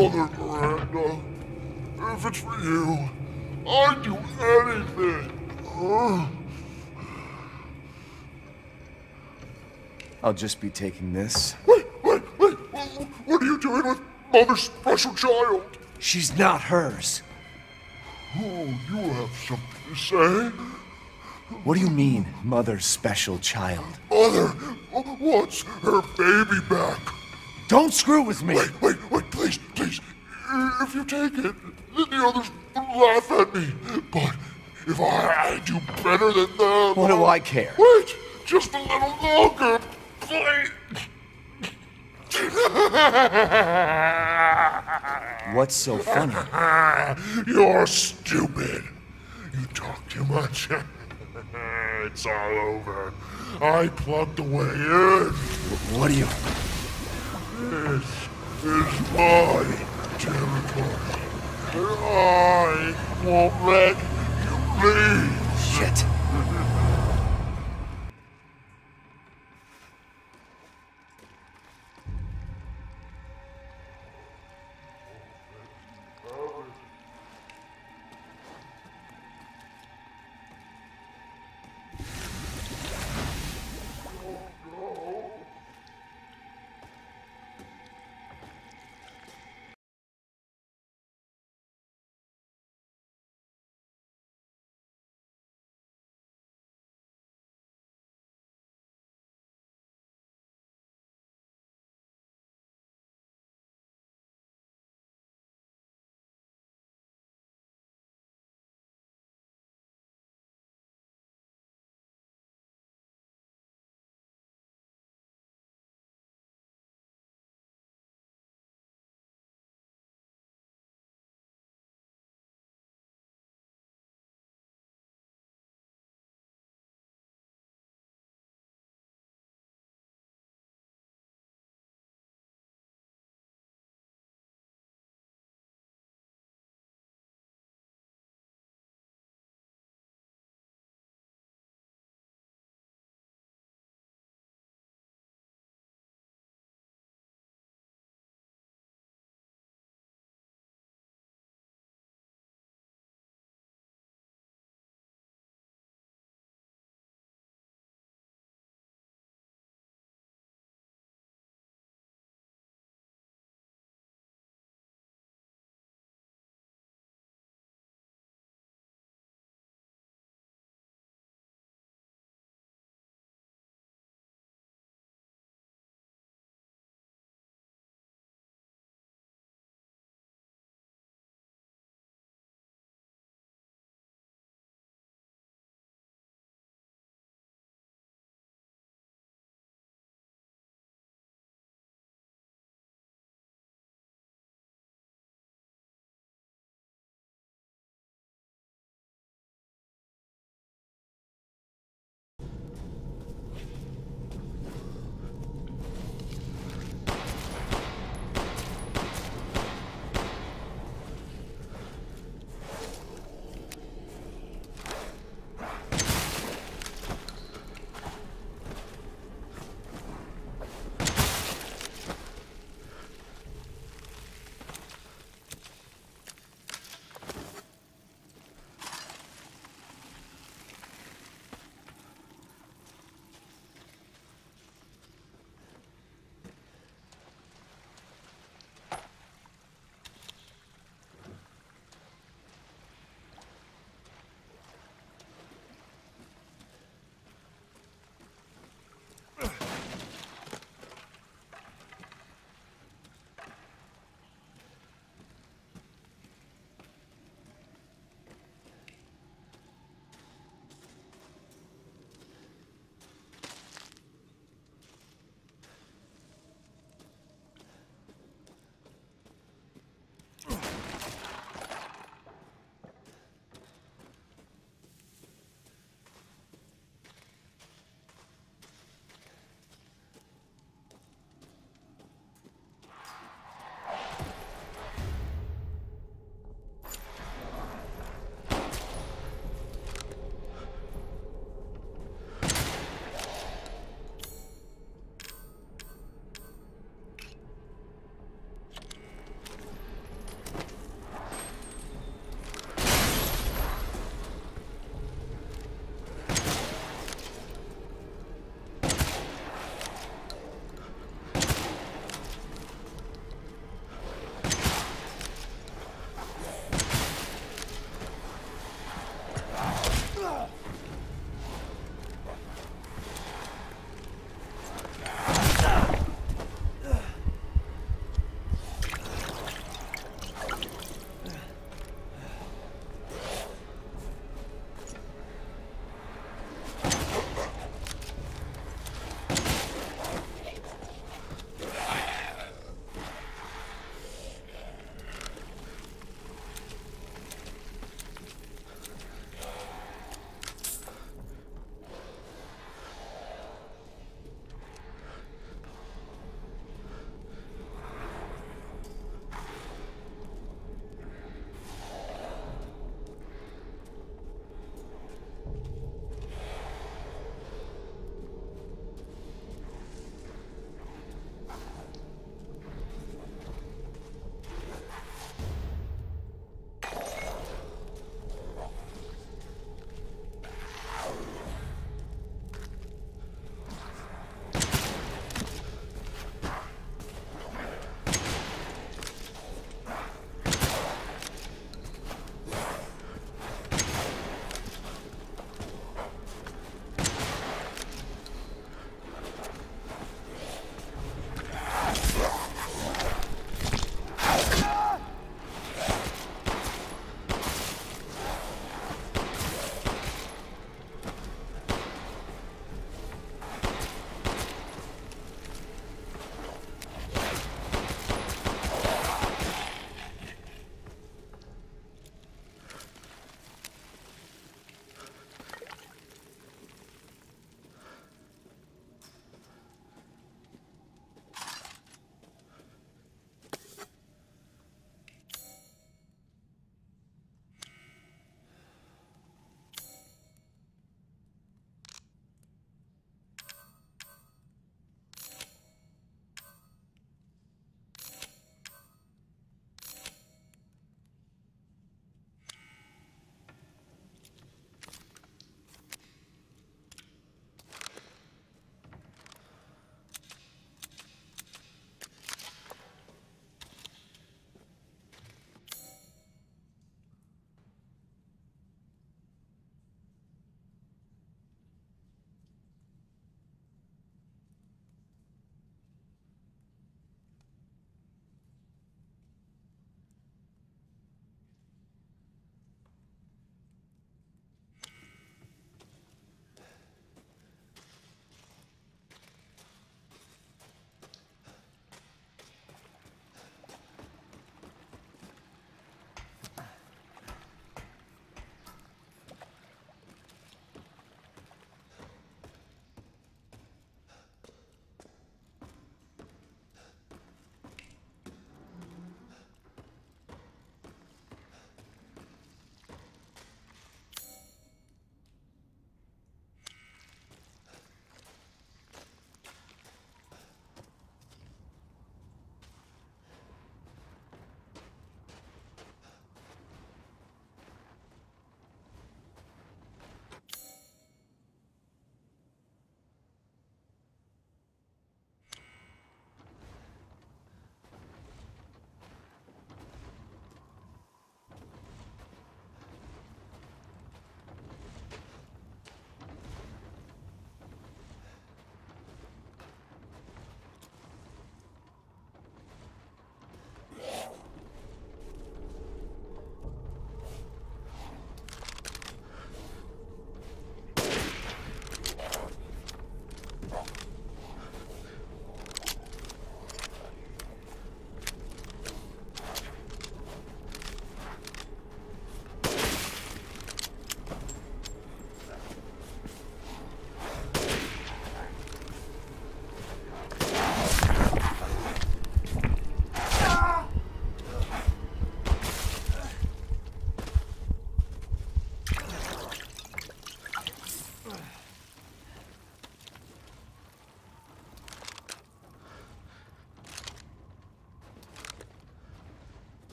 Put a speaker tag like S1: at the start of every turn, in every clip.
S1: Mother Miranda, if it's for you, I'd do anything. Huh?
S2: I'll just be taking this.
S1: Wait, wait, wait. What are you doing with Mother's special child?
S2: She's not hers.
S1: Oh, you have something to say?
S2: What do you mean, mother's special child?
S1: Mother wants her baby back.
S2: Don't screw with me!
S1: Wait, wait, wait. If you take it, then the others laugh at me. But if I do better than them.
S2: What do I care?
S1: Wait, just a little longer, please.
S2: What's so funny?
S1: You're stupid. You talk too much. it's all over. I plugged the way in.
S2: What do you.
S1: This is my territory. I won't let you leave.
S2: Shit.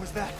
S2: Was that?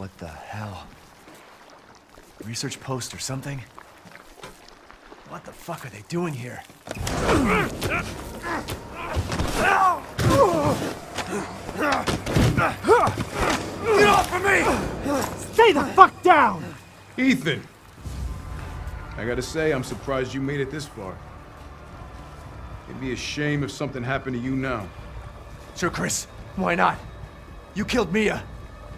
S2: What the hell? Research post or something? What the fuck are they doing here? Get off of me!
S3: Stay the fuck down!
S4: Ethan! I gotta say, I'm surprised you made it this far. It'd be a shame if something happened to you now.
S2: Sure, Chris. Why not? You killed Mia.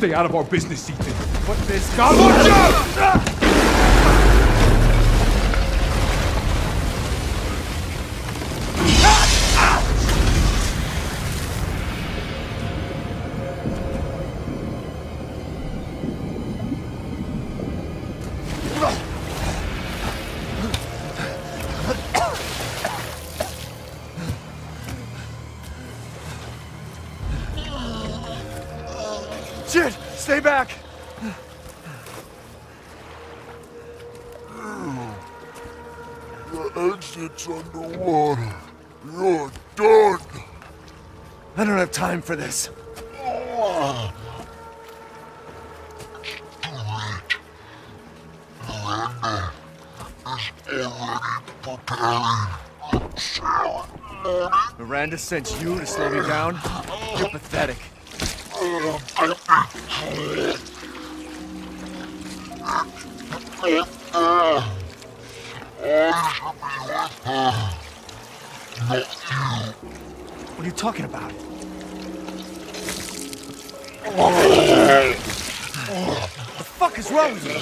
S4: Stay out of our business, Ethan.
S2: Put this
S4: God, watch out!
S2: I don't have time for this. Miranda sent you to slow me down? You're pathetic. What are you talking about? The fuck is wrong with you?